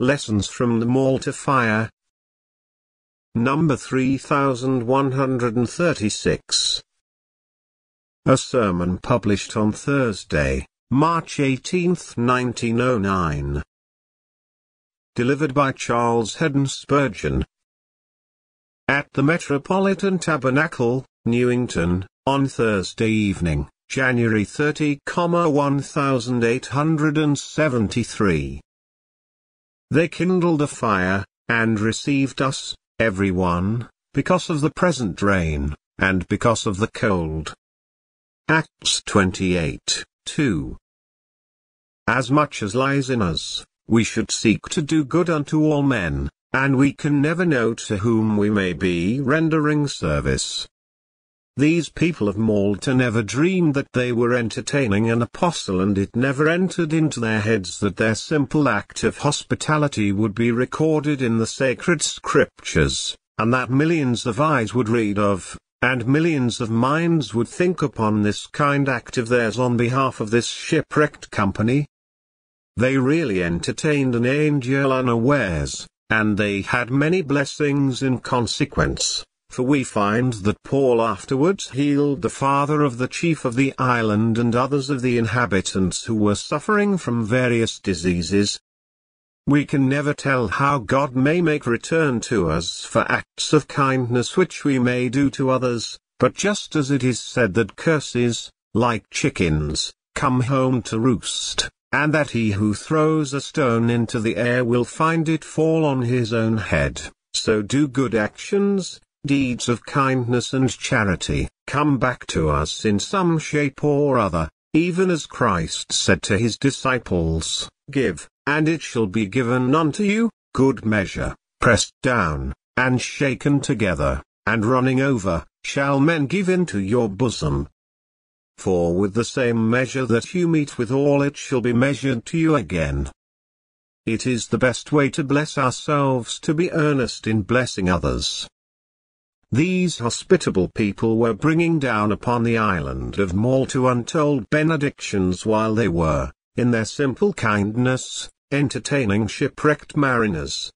Lessons from the Malta Fire. Number 3136. A sermon published on Thursday, March 18, 1909. Delivered by Charles Haddon Spurgeon. At the Metropolitan Tabernacle, Newington, on Thursday evening, January 30, 1873. They kindled a fire, and received us, every one, because of the present rain, and because of the cold. Acts 28, 2. As much as lies in us, we should seek to do good unto all men, and we can never know to whom we may be rendering service. These people of Malta never dreamed that they were entertaining an apostle and it never entered into their heads that their simple act of hospitality would be recorded in the sacred scriptures, and that millions of eyes would read of, and millions of minds would think upon this kind act of theirs on behalf of this shipwrecked company. They really entertained an angel unawares, and they had many blessings in consequence. For we find that Paul afterwards healed the father of the chief of the island and others of the inhabitants who were suffering from various diseases. We can never tell how God may make return to us for acts of kindness which we may do to others, but just as it is said that curses, like chickens, come home to roost, and that he who throws a stone into the air will find it fall on his own head, so do good actions, deeds of kindness and charity, come back to us in some shape or other, even as Christ said to his disciples, Give, and it shall be given unto you, good measure, pressed down, and shaken together, and running over, shall men give into your bosom. For with the same measure that you mete with all it shall be measured to you again. It is the best way to bless ourselves to be earnest in blessing others. These hospitable people were bringing down upon the island of Malta untold benedictions while they were, in their simple kindness, entertaining shipwrecked mariners.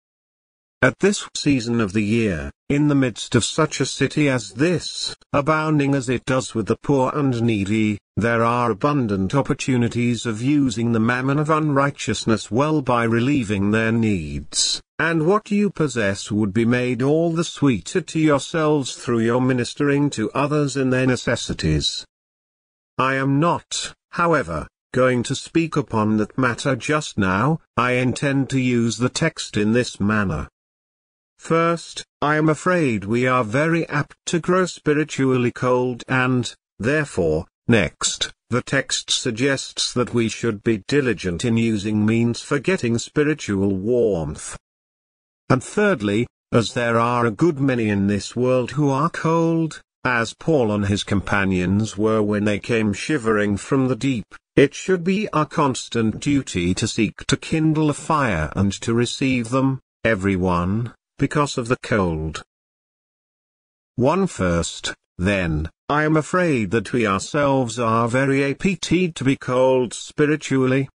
At this season of the year, in the midst of such a city as this, abounding as it does with the poor and needy, there are abundant opportunities of using the mammon of unrighteousness well by relieving their needs, and what you possess would be made all the sweeter to yourselves through your ministering to others in their necessities. I am not, however, going to speak upon that matter just now, I intend to use the text in this manner. First, I am afraid we are very apt to grow spiritually cold and, therefore, next, the text suggests that we should be diligent in using means for getting spiritual warmth. And thirdly, as there are a good many in this world who are cold, as Paul and his companions were when they came shivering from the deep, it should be our constant duty to seek to kindle a fire and to receive them, every one, because of the cold. One first, then, I am afraid that we ourselves are very apt to be cold spiritually.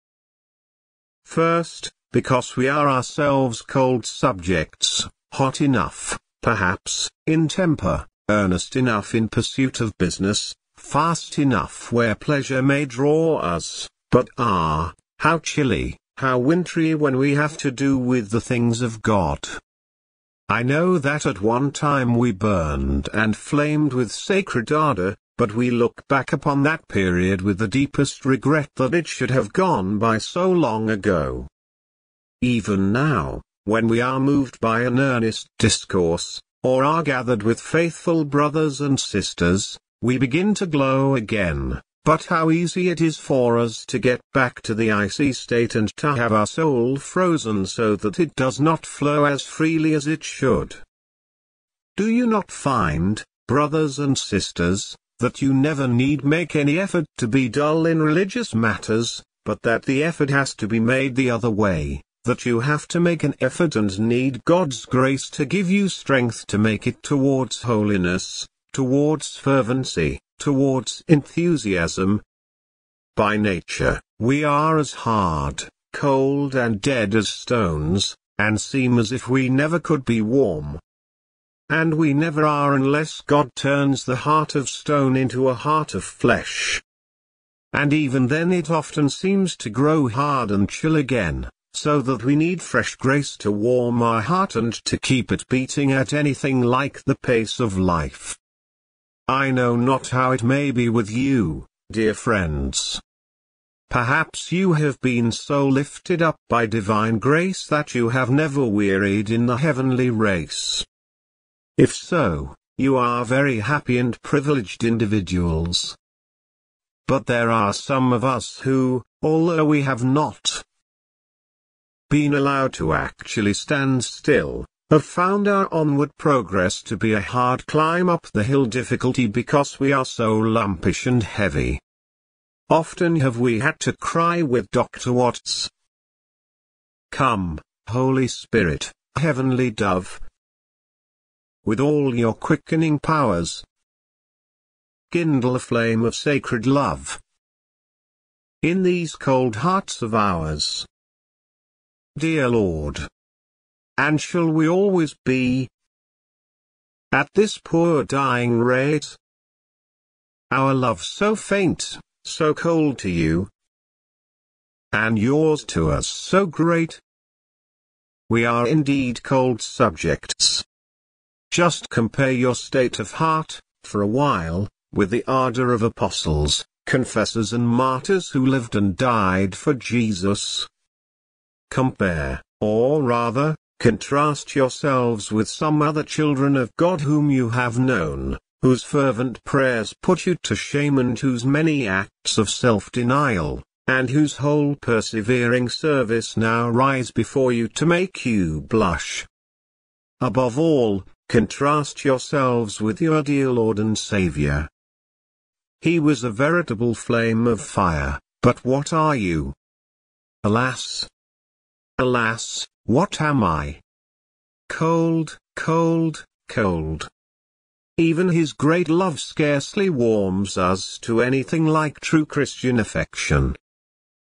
First, because we are ourselves cold subjects, hot enough, perhaps, in temper, earnest enough in pursuit of business, fast enough where pleasure may draw us, but ah, how chilly, how wintry when we have to do with the things of God. I know that at one time we burned and flamed with sacred ardor, but we look back upon that period with the deepest regret that it should have gone by so long ago. Even now, when we are moved by an earnest discourse, or are gathered with faithful brothers and sisters, we begin to glow again. But how easy it is for us to get back to the icy state and to have our soul frozen so that it does not flow as freely as it should. Do you not find, brothers and sisters, that you never need make any effort to be dull in religious matters, but that the effort has to be made the other way, that you have to make an effort and need God's grace to give you strength to make it towards holiness, towards fervency, towards enthusiasm. By nature, we are as hard, cold and dead as stones, and seem as if we never could be warm. And we never are unless God turns the heart of stone into a heart of flesh. And even then it often seems to grow hard and chill again, so that we need fresh grace to warm our heart and to keep it beating at anything like the pace of life. I know not how it may be with you, dear friends. Perhaps you have been so lifted up by divine grace that you have never wearied in the heavenly race. If so, you are very happy and privileged individuals. But there are some of us who, although we have not been allowed to actually stand still, have found our onward progress to be a hard climb up the hill difficulty because we are so lumpish and heavy. Often have we had to cry with Dr. Watts. Come, Holy Spirit, Heavenly Dove, with all your quickening powers, kindle a flame of sacred love. In these cold hearts of ours. Dear Lord. And shall we always be at this poor dying rate? Our love so faint, so cold to you, and yours to us so great. We are indeed cold subjects. Just compare your state of heart, for a while, with the ardor of apostles, confessors and martyrs who lived and died for Jesus. Compare, or rather, contrast yourselves with some other children of God whom you have known, whose fervent prayers put you to shame and whose many acts of self-denial, and whose whole persevering service now rise before you to make you blush. Above all, contrast yourselves with your dear Lord and Saviour, he was a veritable flame of fire, but what are you? Alas! Alas, what am I? Cold, cold, cold. Even his great love scarcely warms us to anything like true Christian affection.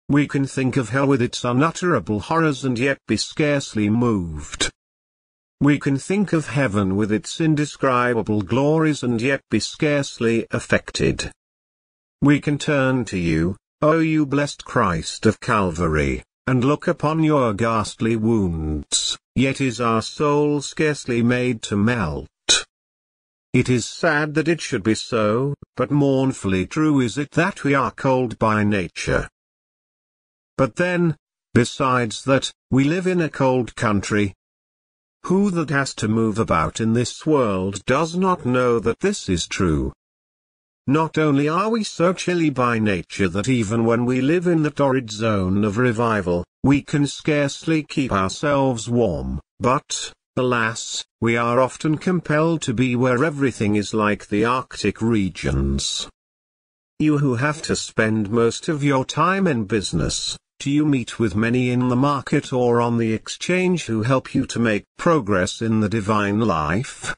We can think of hell with its unutterable horrors and yet be scarcely moved. We can think of heaven with its indescribable glories and yet be scarcely affected. We can turn to you, O you blessed Christ of Calvary, and look upon your ghastly wounds, yet is our soul scarcely made to melt. It is sad that it should be so, but mournfully true is it that we are cold by nature. But then, besides that, we live in a cold country, who that has to move about in this world does not know that this is true? Not only are we so chilly by nature that even when we live in the torrid zone of revival, we can scarcely keep ourselves warm, but, alas, we are often compelled to be where everything is like the Arctic regions. You who have to spend most of your time in business, do you meet with many in the market or on the exchange who help you to make progress in the divine life?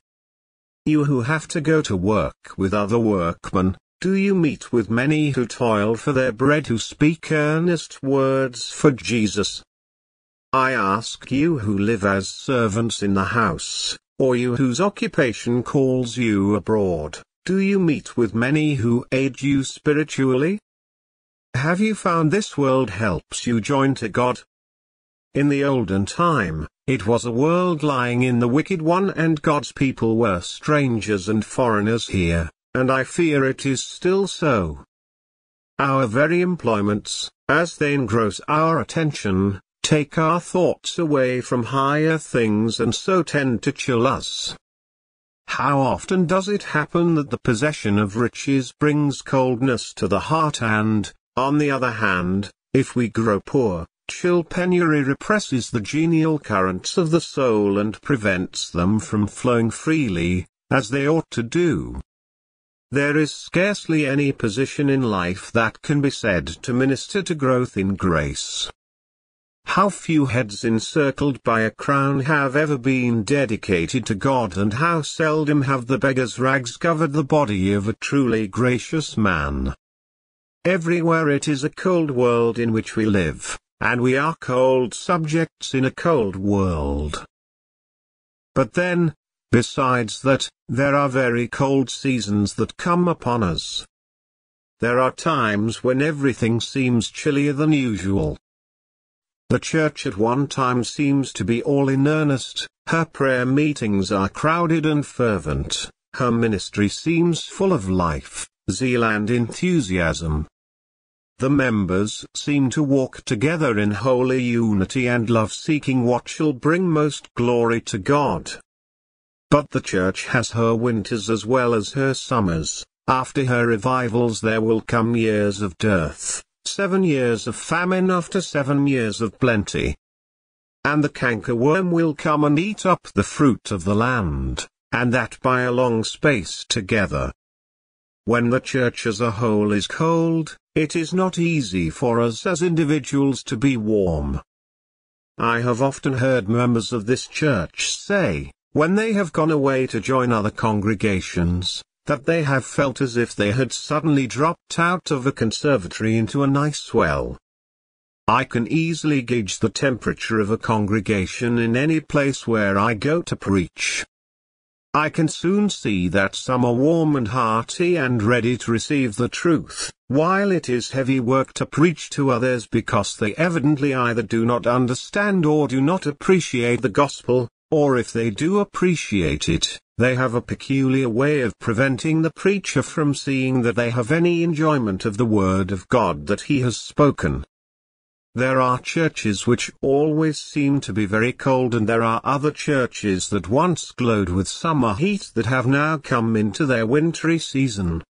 You who have to go to work with other workmen, do you meet with many who toil for their bread who speak earnest words for Jesus? I ask you who live as servants in the house, or you whose occupation calls you abroad, do you meet with many who aid you spiritually? Have you found this world helps you join to God? In the olden time, it was a world lying in the wicked one and God's people were strangers and foreigners here, and I fear it is still so. Our very employments, as they engross our attention, take our thoughts away from higher things and so tend to chill us. How often does it happen that the possession of riches brings coldness to the heart and, on the other hand, if we grow poor, chill penury represses the genial currents of the soul and prevents them from flowing freely, as they ought to do. There is scarcely any position in life that can be said to minister to growth in grace. How few heads encircled by a crown have ever been dedicated to God and how seldom have the beggar's rags covered the body of a truly gracious man. Everywhere it is a cold world in which we live, and we are cold subjects in a cold world. But then, besides that, there are very cold seasons that come upon us. There are times when everything seems chillier than usual. The church at one time seems to be all in earnest, her prayer meetings are crowded and fervent, her ministry seems full of life, zeal and enthusiasm. The members seem to walk together in holy unity and love seeking what shall bring most glory to God. But the church has her winters as well as her summers, after her revivals there will come years of dearth seven years of famine after seven years of plenty. And the cankerworm will come and eat up the fruit of the land, and that by a long space together. When the church as a whole is cold, it is not easy for us as individuals to be warm. I have often heard members of this church say, when they have gone away to join other congregations, that they have felt as if they had suddenly dropped out of a conservatory into a nice well. I can easily gauge the temperature of a congregation in any place where I go to preach. I can soon see that some are warm and hearty and ready to receive the truth, while it is heavy work to preach to others because they evidently either do not understand or do not appreciate the gospel, or if they do appreciate it, they have a peculiar way of preventing the preacher from seeing that they have any enjoyment of the word of God that he has spoken. There are churches which always seem to be very cold and there are other churches that once glowed with summer heat that have now come into their wintry season.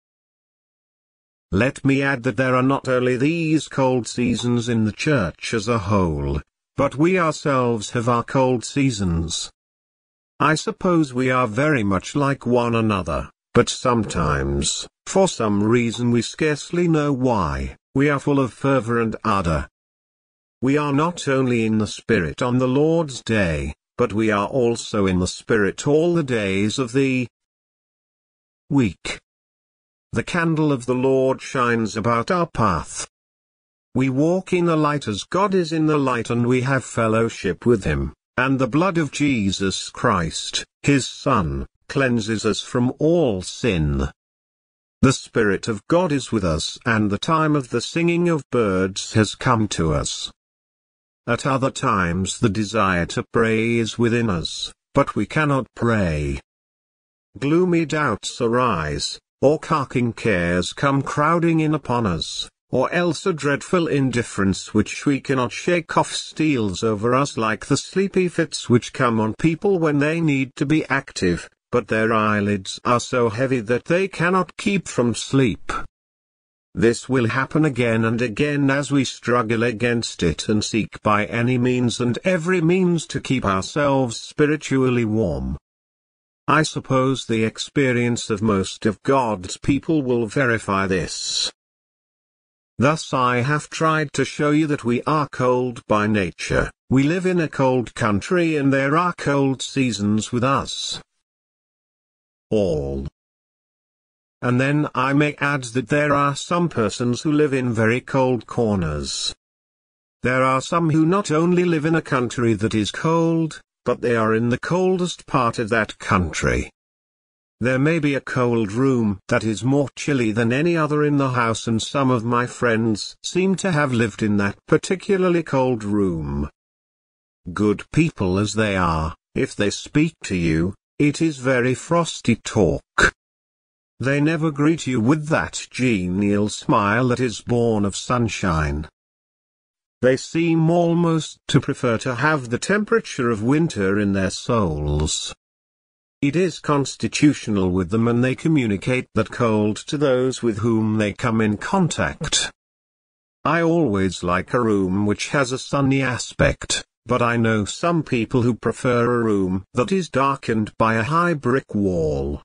Let me add that there are not only these cold seasons in the church as a whole, but we ourselves have our cold seasons. I suppose we are very much like one another, but sometimes, for some reason we scarcely know why, we are full of fervor and ardor. We are not only in the Spirit on the Lord's day, but we are also in the Spirit all the days of the week. The candle of the Lord shines about our path. We walk in the light as God is in the light and we have fellowship with Him and the blood of Jesus Christ, his Son, cleanses us from all sin. The Spirit of God is with us and the time of the singing of birds has come to us. At other times the desire to pray is within us, but we cannot pray. Gloomy doubts arise, or carking cares come crowding in upon us, or else a dreadful indifference which we cannot shake off steals over us like the sleepy fits which come on people when they need to be active, but their eyelids are so heavy that they cannot keep from sleep. This will happen again and again as we struggle against it and seek by any means and every means to keep ourselves spiritually warm. I suppose the experience of most of God's people will verify this. Thus I have tried to show you that we are cold by nature, we live in a cold country and there are cold seasons with us. All. And then I may add that there are some persons who live in very cold corners. There are some who not only live in a country that is cold, but they are in the coldest part of that country. There may be a cold room that is more chilly than any other in the house and some of my friends seem to have lived in that particularly cold room. Good people as they are, if they speak to you, it is very frosty talk. They never greet you with that genial smile that is born of sunshine. They seem almost to prefer to have the temperature of winter in their souls. It is constitutional with them and they communicate that cold to those with whom they come in contact. I always like a room which has a sunny aspect, but I know some people who prefer a room that is darkened by a high brick wall.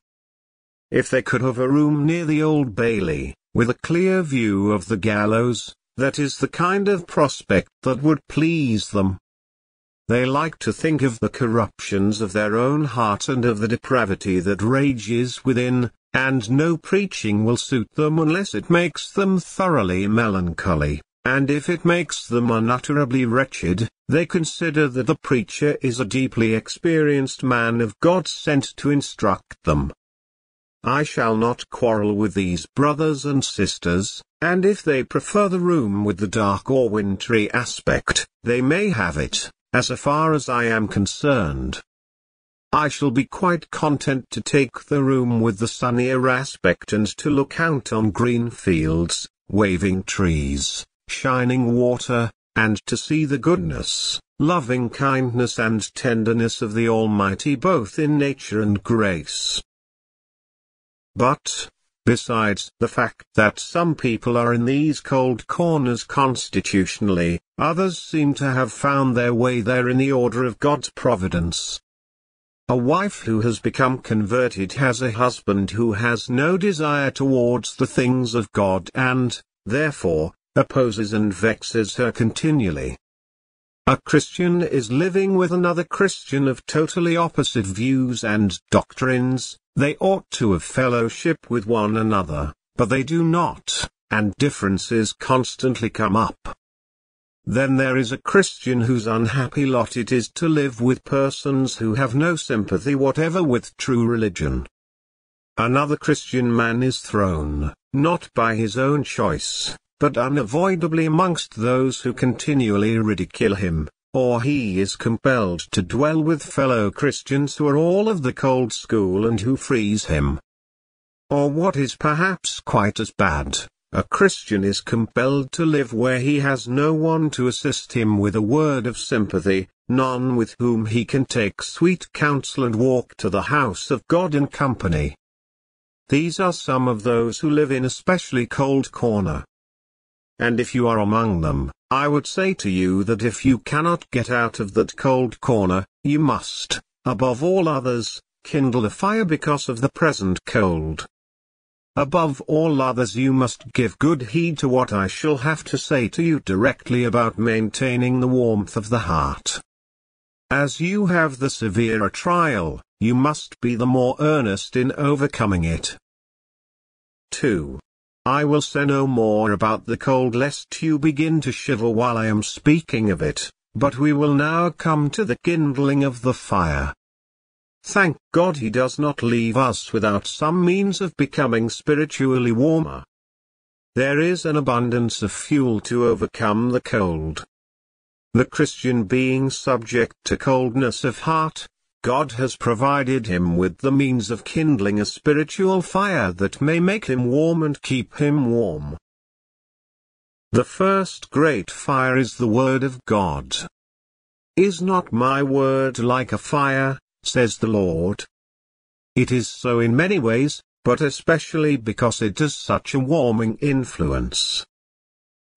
If they could have a room near the Old Bailey, with a clear view of the gallows, that is the kind of prospect that would please them. They like to think of the corruptions of their own heart and of the depravity that rages within, and no preaching will suit them unless it makes them thoroughly melancholy, and if it makes them unutterably wretched, they consider that the preacher is a deeply experienced man of God sent to instruct them. I shall not quarrel with these brothers and sisters, and if they prefer the room with the dark or wintry aspect, they may have it, as far as I am concerned. I shall be quite content to take the room with the sunnier aspect and to look out on green fields, waving trees, shining water, and to see the goodness, loving kindness and tenderness of the Almighty both in nature and grace. But, besides the fact that some people are in these cold corners constitutionally, others seem to have found their way there in the order of God's providence. A wife who has become converted has a husband who has no desire towards the things of God and, therefore, opposes and vexes her continually. A Christian is living with another Christian of totally opposite views and doctrines, they ought to have fellowship with one another, but they do not, and differences constantly come up. Then there is a Christian whose unhappy lot it is to live with persons who have no sympathy whatever with true religion. Another Christian man is thrown, not by his own choice, but unavoidably amongst those who continually ridicule him, or he is compelled to dwell with fellow Christians who are all of the cold school and who freeze him. Or what is perhaps quite as bad, a Christian is compelled to live where he has no one to assist him with a word of sympathy, none with whom he can take sweet counsel and walk to the house of God in company. These are some of those who live in a specially cold corner. And if you are among them, I would say to you that if you cannot get out of that cold corner, you must, above all others, kindle a fire because of the present cold. Above all others you must give good heed to what I shall have to say to you directly about maintaining the warmth of the heart. As you have the severer trial, you must be the more earnest in overcoming it. 2. I will say no more about the cold lest you begin to shiver while I am speaking of it, but we will now come to the kindling of the fire. Thank God he does not leave us without some means of becoming spiritually warmer. There is an abundance of fuel to overcome the cold. The Christian being subject to coldness of heart, God has provided him with the means of kindling a spiritual fire that may make him warm and keep him warm. The first great fire is the Word of God. Is not my word like a fire, says the Lord? It is so in many ways, but especially because it has such a warming influence.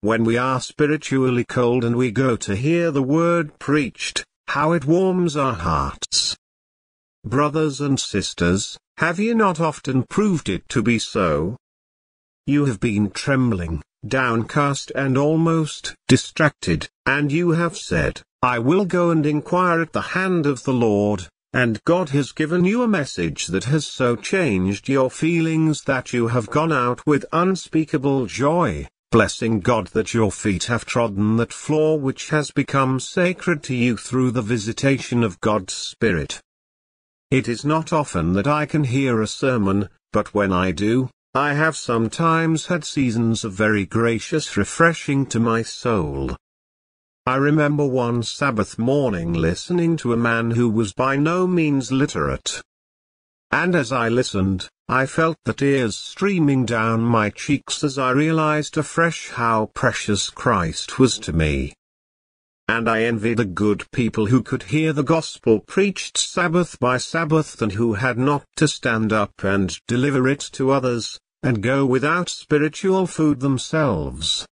When we are spiritually cold and we go to hear the word preached, how it warms our hearts. Brothers and sisters, have you not often proved it to be so? You have been trembling, downcast and almost distracted, and you have said, I will go and inquire at the hand of the Lord, and God has given you a message that has so changed your feelings that you have gone out with unspeakable joy blessing God that your feet have trodden that floor which has become sacred to you through the visitation of God's Spirit. It is not often that I can hear a sermon, but when I do, I have sometimes had seasons of very gracious refreshing to my soul. I remember one Sabbath morning listening to a man who was by no means literate. And as I listened, I felt the tears streaming down my cheeks as I realized afresh how precious Christ was to me. And I envied the good people who could hear the gospel preached Sabbath by Sabbath and who had not to stand up and deliver it to others, and go without spiritual food themselves.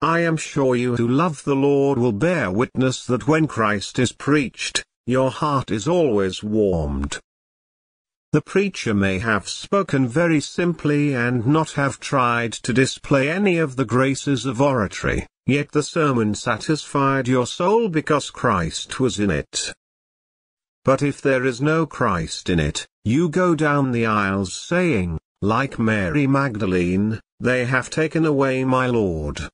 I am sure you who love the Lord will bear witness that when Christ is preached, your heart is always warmed. The preacher may have spoken very simply and not have tried to display any of the graces of oratory, yet the sermon satisfied your soul because Christ was in it. But if there is no Christ in it, you go down the aisles saying, like Mary Magdalene, they have taken away my Lord.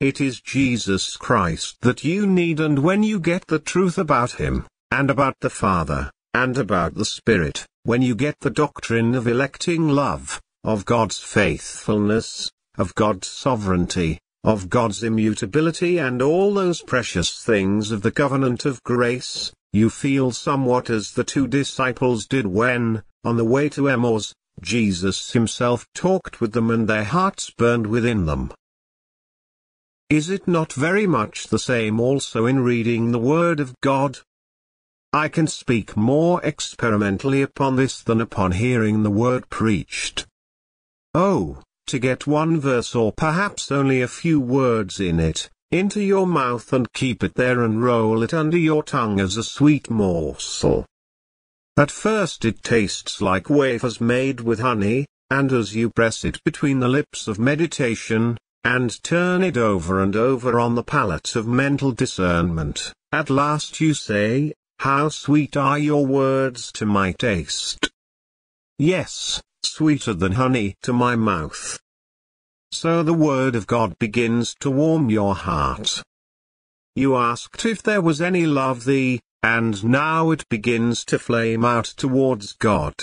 it is Jesus Christ that you need and when you get the truth about Him, and about the Father, and about the Spirit, when you get the doctrine of electing love, of God's faithfulness, of God's sovereignty, of God's immutability and all those precious things of the covenant of grace, you feel somewhat as the two disciples did when, on the way to Emmaus, Jesus himself talked with them and their hearts burned within them. Is it not very much the same also in reading the Word of God? I can speak more experimentally upon this than upon hearing the Word preached. Oh, to get one verse or perhaps only a few words in it, into your mouth and keep it there and roll it under your tongue as a sweet morsel. At first it tastes like wafers made with honey, and as you press it between the lips of meditation, and turn it over and over on the palate of mental discernment, at last you say, How sweet are your words to my taste. Yes, sweeter than honey to my mouth. So the Word of God begins to warm your heart. You asked if there was any love thee, and now it begins to flame out towards God.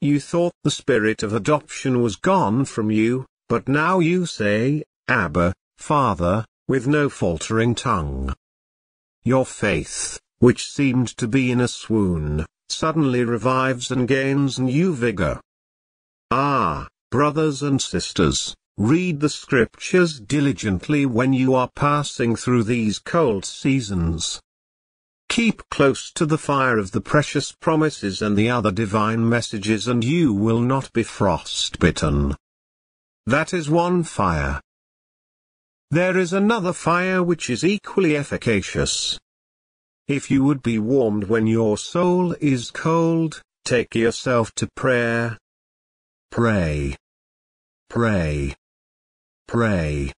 You thought the spirit of adoption was gone from you, but now you say, Abba, Father, with no faltering tongue. Your faith, which seemed to be in a swoon, suddenly revives and gains new vigor. Ah, brothers and sisters, read the scriptures diligently when you are passing through these cold seasons. Keep close to the fire of the precious promises and the other divine messages and you will not be frostbitten. That is one fire. There is another fire which is equally efficacious. If you would be warmed when your soul is cold, take yourself to prayer, Pray. Pray. Pray.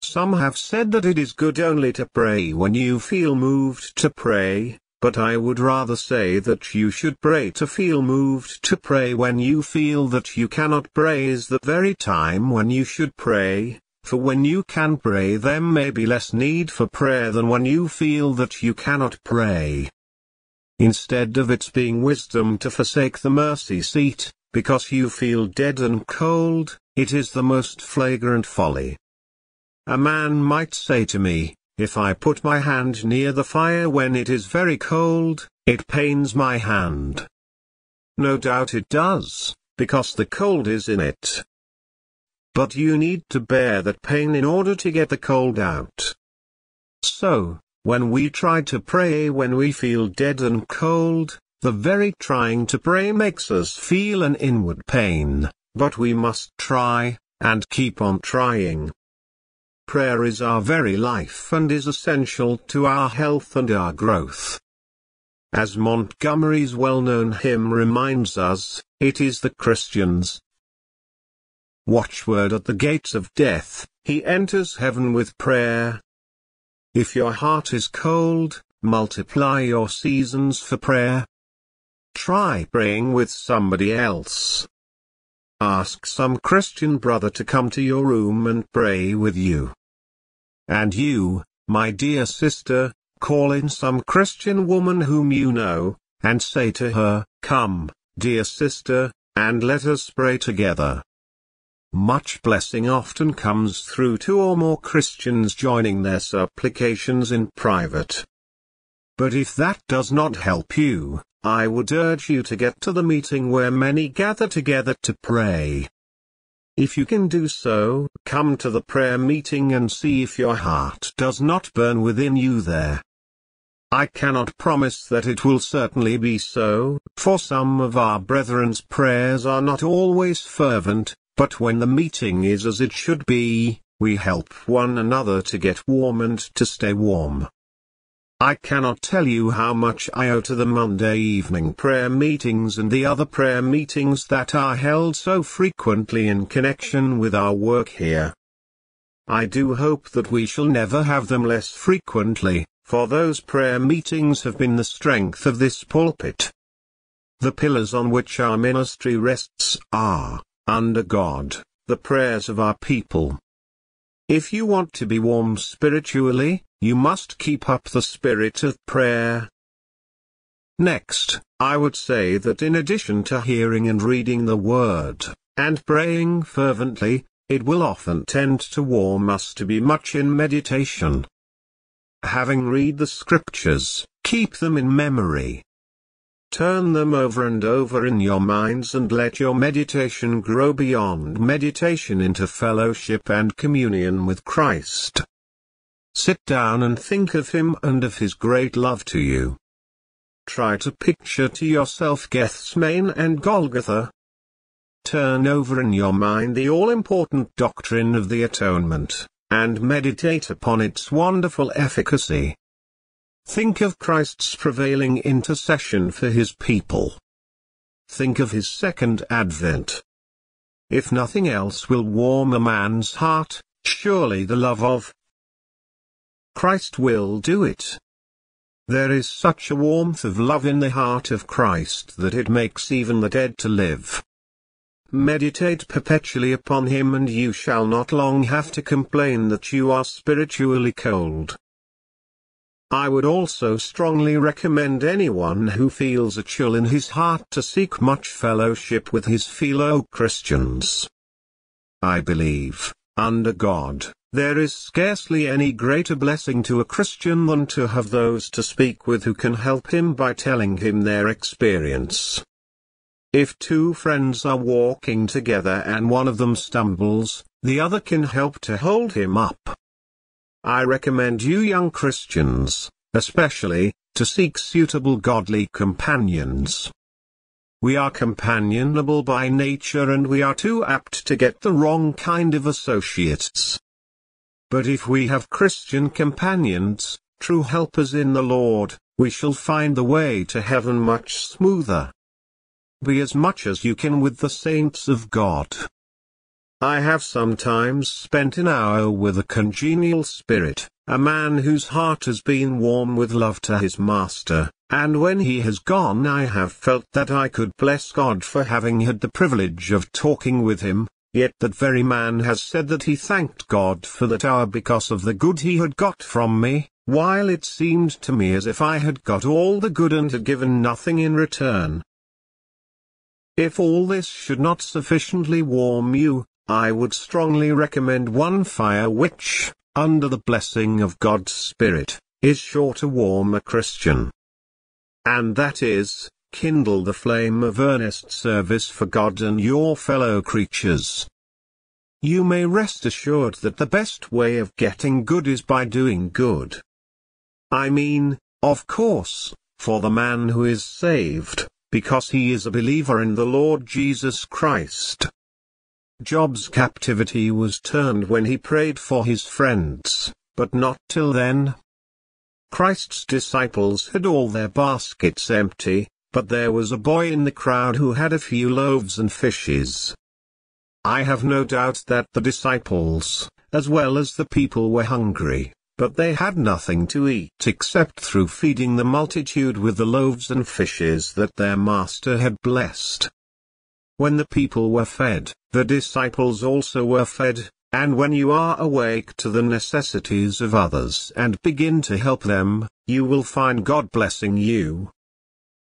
Some have said that it is good only to pray when you feel moved to pray, but I would rather say that you should pray to feel moved to pray when you feel that you cannot pray is the very time when you should pray, for when you can pray there may be less need for prayer than when you feel that you cannot pray. Instead of its being wisdom to forsake the mercy seat, because you feel dead and cold, it is the most flagrant folly. A man might say to me, if I put my hand near the fire when it is very cold, it pains my hand. No doubt it does, because the cold is in it. But you need to bear that pain in order to get the cold out. So, when we try to pray when we feel dead and cold, the very trying to pray makes us feel an inward pain, but we must try, and keep on trying. Prayer is our very life and is essential to our health and our growth. As Montgomery's well-known hymn reminds us, it is the Christian's watchword at the gates of death, he enters heaven with prayer. If your heart is cold, multiply your seasons for prayer. Try praying with somebody else. Ask some Christian brother to come to your room and pray with you. And you, my dear sister, call in some Christian woman whom you know, and say to her, Come, dear sister, and let us pray together. Much blessing often comes through two or more Christians joining their supplications in private. But if that does not help you, I would urge you to get to the meeting where many gather together to pray. If you can do so, come to the prayer meeting and see if your heart does not burn within you there. I cannot promise that it will certainly be so, for some of our brethren's prayers are not always fervent, but when the meeting is as it should be, we help one another to get warm and to stay warm. I cannot tell you how much I owe to the Monday evening prayer meetings and the other prayer meetings that are held so frequently in connection with our work here. I do hope that we shall never have them less frequently, for those prayer meetings have been the strength of this pulpit. The pillars on which our ministry rests are, under God, the prayers of our people. If you want to be warm spiritually, you must keep up the spirit of prayer. Next, I would say that in addition to hearing and reading the Word, and praying fervently, it will often tend to warm us to be much in meditation. Having read the Scriptures, keep them in memory. Turn them over and over in your minds and let your meditation grow beyond meditation into fellowship and communion with Christ. Sit down and think of Him and of His great love to you. Try to picture to yourself Gethsemane and Golgotha, Turn over in your mind the all-important doctrine of the atonement, and meditate upon its wonderful efficacy. Think of Christ's prevailing intercession for his people. Think of his second advent. If nothing else will warm a man's heart, surely the love of Christ will do it. There is such a warmth of love in the heart of Christ that it makes even the dead to live. Meditate perpetually upon him and you shall not long have to complain that you are spiritually cold. I would also strongly recommend anyone who feels a chill in his heart to seek much fellowship with his fellow Christians. I believe, under God, there is scarcely any greater blessing to a Christian than to have those to speak with who can help him by telling him their experience. If two friends are walking together and one of them stumbles, the other can help to hold him up. I recommend you young Christians, especially, to seek suitable godly companions. We are companionable by nature and we are too apt to get the wrong kind of associates. But if we have Christian companions, true helpers in the Lord, we shall find the way to heaven much smoother be as much as you can with the saints of God. I have sometimes spent an hour with a congenial spirit, a man whose heart has been warm with love to his master, and when he has gone I have felt that I could bless God for having had the privilege of talking with him, yet that very man has said that he thanked God for that hour because of the good he had got from me, while it seemed to me as if I had got all the good and had given nothing in return. If all this should not sufficiently warm you, I would strongly recommend one fire which, under the blessing of God's Spirit, is sure to warm a Christian. And that is, kindle the flame of earnest service for God and your fellow creatures. You may rest assured that the best way of getting good is by doing good. I mean, of course, for the man who is saved, because he is a believer in the Lord Jesus Christ. Job's captivity was turned when he prayed for his friends, but not till then. Christ's disciples had all their baskets empty, but there was a boy in the crowd who had a few loaves and fishes. I have no doubt that the disciples, as well as the people were hungry. But they had nothing to eat except through feeding the multitude with the loaves and fishes that their master had blessed. When the people were fed, the disciples also were fed, and when you are awake to the necessities of others and begin to help them, you will find God blessing you.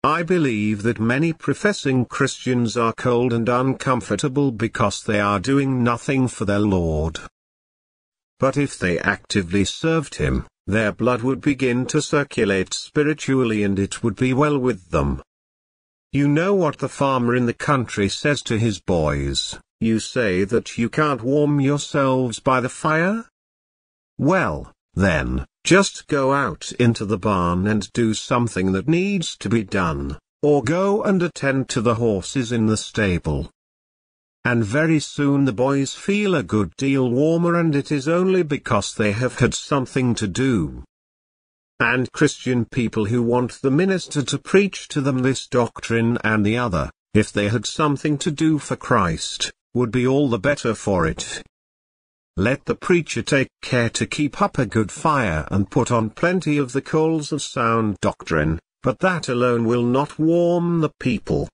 I believe that many professing Christians are cold and uncomfortable because they are doing nothing for their Lord. But if they actively served him, their blood would begin to circulate spiritually and it would be well with them. You know what the farmer in the country says to his boys, you say that you can't warm yourselves by the fire? Well, then, just go out into the barn and do something that needs to be done, or go and attend to the horses in the stable and very soon the boys feel a good deal warmer and it is only because they have had something to do. And Christian people who want the minister to preach to them this doctrine and the other, if they had something to do for Christ, would be all the better for it. Let the preacher take care to keep up a good fire and put on plenty of the coals of sound doctrine, but that alone will not warm the people.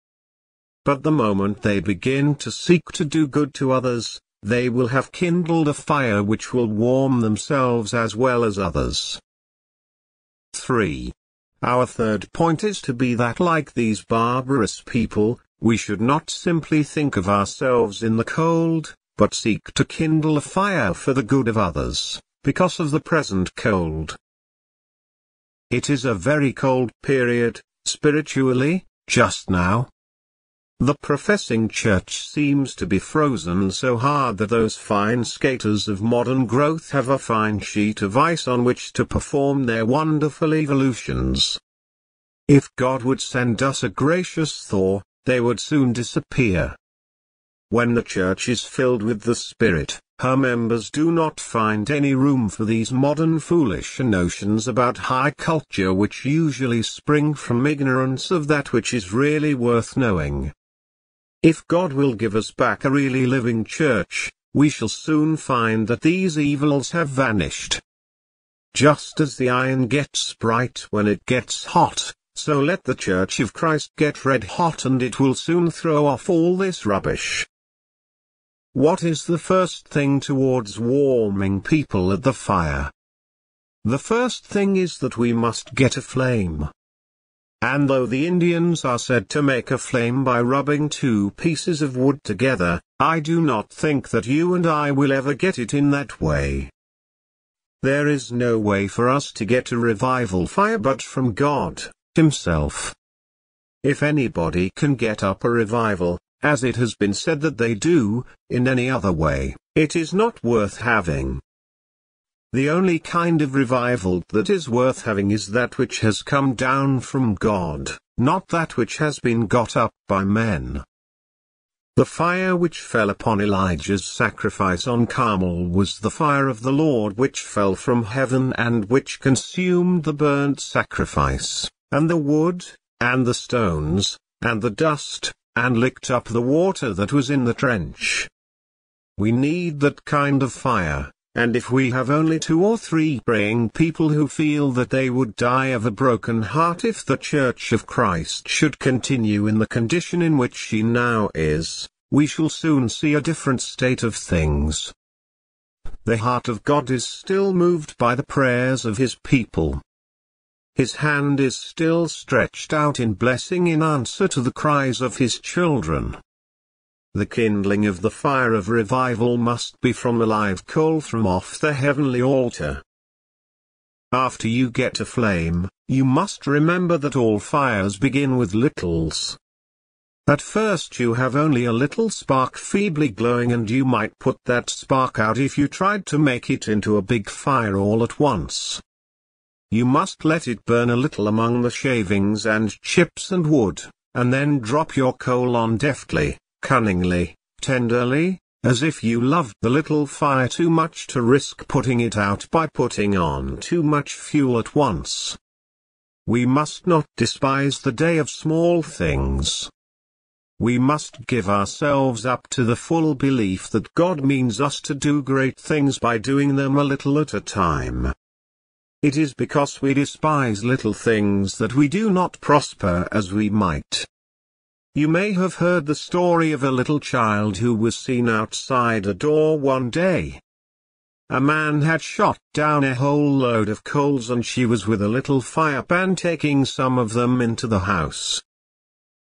But the moment they begin to seek to do good to others, they will have kindled a fire which will warm themselves as well as others. 3. Our third point is to be that like these barbarous people, we should not simply think of ourselves in the cold, but seek to kindle a fire for the good of others, because of the present cold. It is a very cold period, spiritually, just now. The professing church seems to be frozen so hard that those fine skaters of modern growth have a fine sheet of ice on which to perform their wonderful evolutions. If God would send us a gracious thaw, they would soon disappear. When the church is filled with the Spirit, her members do not find any room for these modern foolish notions about high culture which usually spring from ignorance of that which is really worth knowing. If God will give us back a really living church, we shall soon find that these evils have vanished. Just as the iron gets bright when it gets hot, so let the Church of Christ get red hot and it will soon throw off all this rubbish. What is the first thing towards warming people at the fire? The first thing is that we must get a flame. And though the Indians are said to make a flame by rubbing two pieces of wood together, I do not think that you and I will ever get it in that way. There is no way for us to get a revival fire but from God, Himself. If anybody can get up a revival, as it has been said that they do, in any other way, it is not worth having. The only kind of revival that is worth having is that which has come down from God, not that which has been got up by men. The fire which fell upon Elijah's sacrifice on Carmel was the fire of the Lord which fell from heaven and which consumed the burnt sacrifice, and the wood, and the stones, and the dust, and licked up the water that was in the trench. We need that kind of fire, and if we have only two or three praying people who feel that they would die of a broken heart if the Church of Christ should continue in the condition in which she now is, we shall soon see a different state of things. The heart of God is still moved by the prayers of his people. His hand is still stretched out in blessing in answer to the cries of his children. The kindling of the fire of revival must be from the live coal from off the heavenly altar. After you get a flame, you must remember that all fires begin with littles. At first you have only a little spark feebly glowing and you might put that spark out if you tried to make it into a big fire all at once. You must let it burn a little among the shavings and chips and wood, and then drop your coal on deftly, cunningly, tenderly, as if you loved the little fire too much to risk putting it out by putting on too much fuel at once. We must not despise the day of small things. We must give ourselves up to the full belief that God means us to do great things by doing them a little at a time. It is because we despise little things that we do not prosper as we might. You may have heard the story of a little child who was seen outside a door one day. A man had shot down a whole load of coals and she was with a little fire pan taking some of them into the house.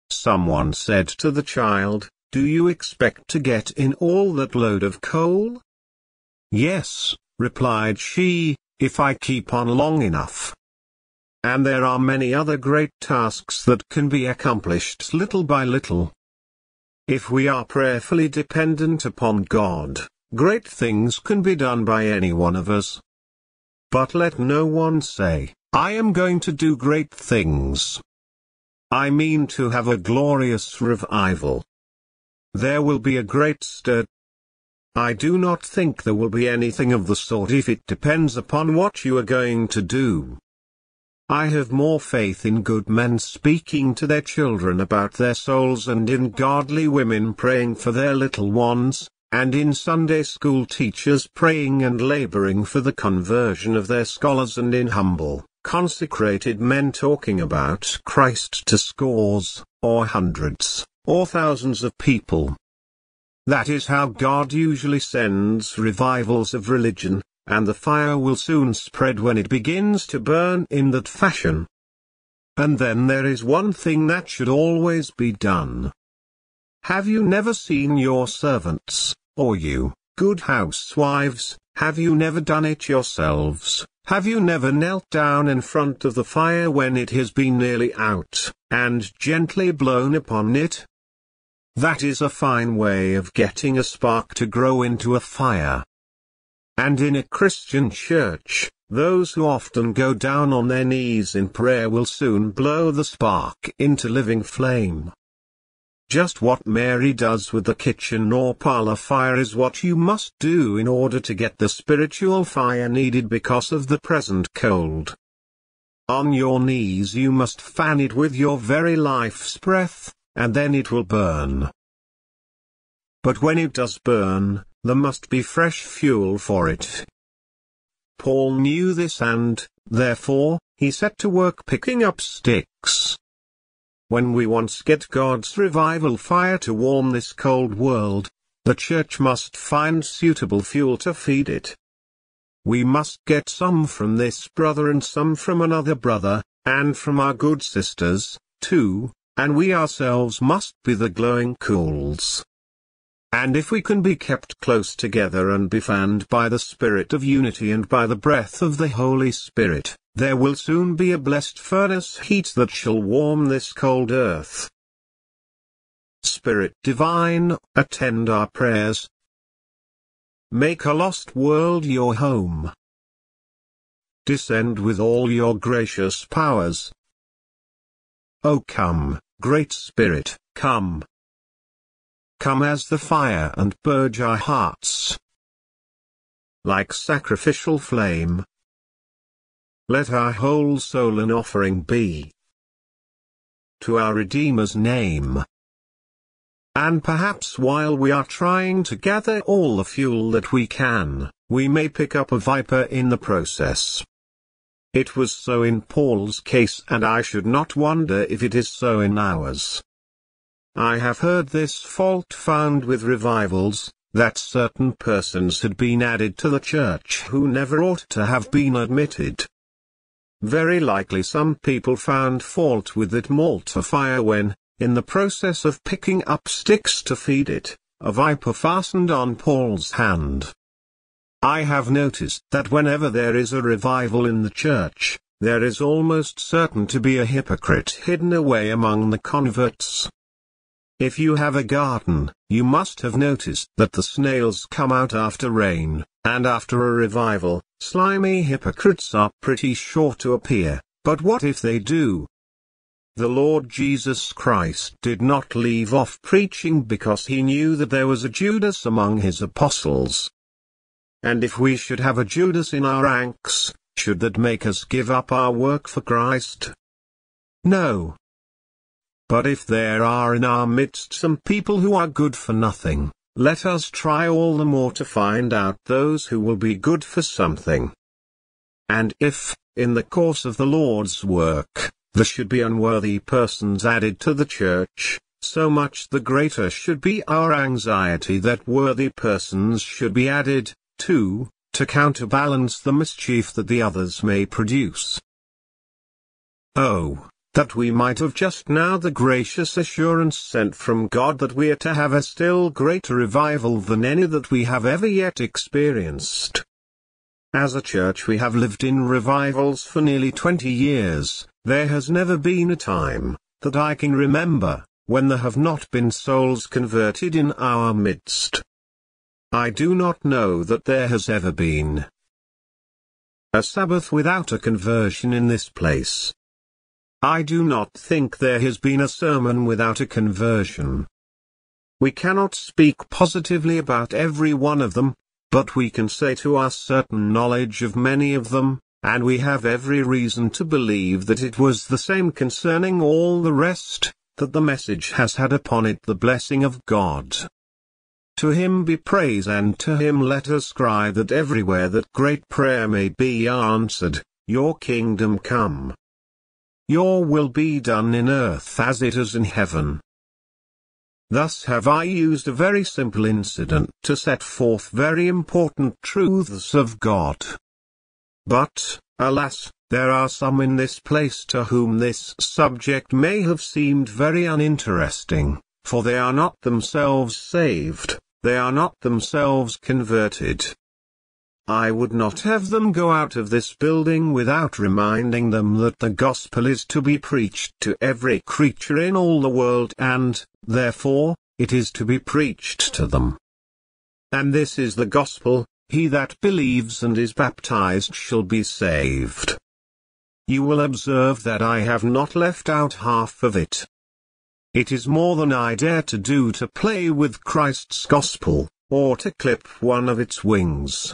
Someone said to the child, Do you expect to get in all that load of coal? Yes, replied she, if I keep on long enough. And there are many other great tasks that can be accomplished little by little. If we are prayerfully dependent upon God, great things can be done by any one of us. But let no one say, I am going to do great things. I mean to have a glorious revival. There will be a great stir I do not think there will be anything of the sort if it depends upon what you are going to do. I have more faith in good men speaking to their children about their souls and in godly women praying for their little ones, and in Sunday school teachers praying and laboring for the conversion of their scholars and in humble, consecrated men talking about Christ to scores, or hundreds, or thousands of people. That is how God usually sends revivals of religion, and the fire will soon spread when it begins to burn in that fashion. And then there is one thing that should always be done. Have you never seen your servants, or you, good housewives, have you never done it yourselves? Have you never knelt down in front of the fire when it has been nearly out, and gently blown upon it? That is a fine way of getting a spark to grow into a fire. And in a Christian church, those who often go down on their knees in prayer will soon blow the spark into living flame. Just what Mary does with the kitchen or parlor fire is what you must do in order to get the spiritual fire needed because of the present cold. On your knees you must fan it with your very life's breath, and then it will burn. But when it does burn, there must be fresh fuel for it. Paul knew this and, therefore, he set to work picking up sticks. When we once get God's revival fire to warm this cold world, the church must find suitable fuel to feed it. We must get some from this brother and some from another brother, and from our good sisters, too, and we ourselves must be the glowing coals. And if we can be kept close together and be fanned by the spirit of unity and by the breath of the Holy Spirit, there will soon be a blessed furnace heat that shall warm this cold earth. Spirit Divine, attend our prayers. Make a lost world your home. Descend with all your gracious powers. O come, Great Spirit, come. Come as the fire and purge our hearts. Like sacrificial flame. Let our whole soul an offering be. To our Redeemer's name. And perhaps while we are trying to gather all the fuel that we can, we may pick up a viper in the process. It was so in Paul's case and I should not wonder if it is so in ours. I have heard this fault found with revivals, that certain persons had been added to the church who never ought to have been admitted. Very likely some people found fault with that altar fire when, in the process of picking up sticks to feed it, a viper fastened on Paul's hand. I have noticed that whenever there is a revival in the church, there is almost certain to be a hypocrite hidden away among the converts. If you have a garden, you must have noticed that the snails come out after rain, and after a revival, slimy hypocrites are pretty sure to appear, but what if they do? The Lord Jesus Christ did not leave off preaching because he knew that there was a Judas among his apostles. And if we should have a Judas in our ranks, should that make us give up our work for Christ? No, but if there are in our midst some people who are good for nothing, let us try all the more to find out those who will be good for something. And if, in the course of the Lord's work, there should be unworthy persons added to the church, so much the greater should be our anxiety that worthy persons should be added, too, to counterbalance the mischief that the others may produce. Oh, that we might have just now the gracious assurance sent from God that we are to have a still greater revival than any that we have ever yet experienced. As a church we have lived in revivals for nearly 20 years, there has never been a time, that I can remember, when there have not been souls converted in our midst. I do not know that there has ever been a Sabbath without a conversion in this place. I do not think there has been a sermon without a conversion. We cannot speak positively about every one of them, but we can say to our certain knowledge of many of them, and we have every reason to believe that it was the same concerning all the rest, that the message has had upon it the blessing of God. To him be praise and to him let us cry that everywhere that great prayer may be answered, your kingdom come. Your will be done in earth as it is in heaven. Thus have I used a very simple incident to set forth very important truths of God. But, alas, there are some in this place to whom this subject may have seemed very uninteresting, for they are not themselves saved, they are not themselves converted. I would not have them go out of this building without reminding them that the gospel is to be preached to every creature in all the world and, therefore, it is to be preached to them. And this is the gospel, he that believes and is baptized shall be saved. You will observe that I have not left out half of it. It is more than I dare to do to play with Christ's gospel, or to clip one of its wings.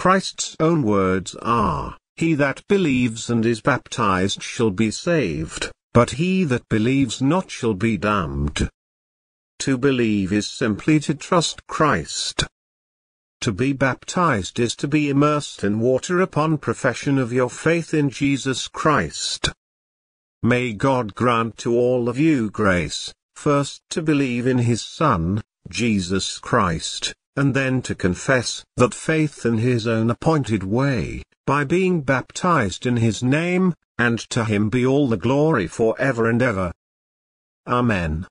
Christ's own words are, He that believes and is baptized shall be saved, but he that believes not shall be damned. To believe is simply to trust Christ. To be baptized is to be immersed in water upon profession of your faith in Jesus Christ. May God grant to all of you grace, first to believe in His Son, Jesus Christ, and then to confess that faith in his own appointed way, by being baptized in his name, and to him be all the glory for ever and ever. Amen.